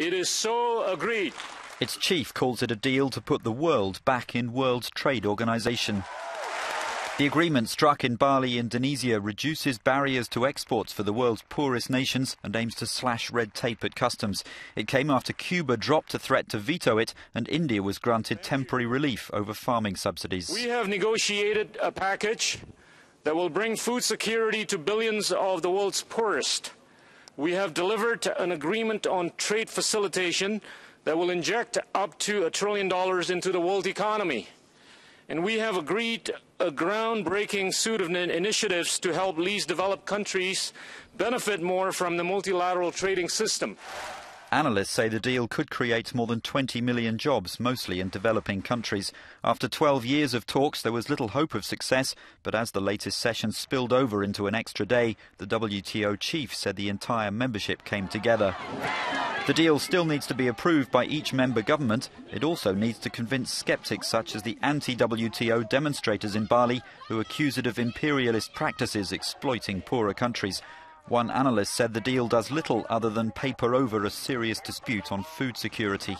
It is so agreed. Its chief calls it a deal to put the world back in World Trade Organization. The agreement struck in Bali, Indonesia, reduces barriers to exports for the world's poorest nations and aims to slash red tape at customs. It came after Cuba dropped a threat to veto it and India was granted temporary relief over farming subsidies. We have negotiated a package that will bring food security to billions of the world's poorest. We have delivered an agreement on trade facilitation that will inject up to a trillion dollars into the world economy. And we have agreed a groundbreaking suite of initiatives to help least developed countries benefit more from the multilateral trading system. Analysts say the deal could create more than 20 million jobs, mostly in developing countries. After 12 years of talks, there was little hope of success, but as the latest session spilled over into an extra day, the WTO chief said the entire membership came together. The deal still needs to be approved by each member government. It also needs to convince skeptics such as the anti-WTO demonstrators in Bali who accuse it of imperialist practices exploiting poorer countries. One analyst said the deal does little other than paper over a serious dispute on food security.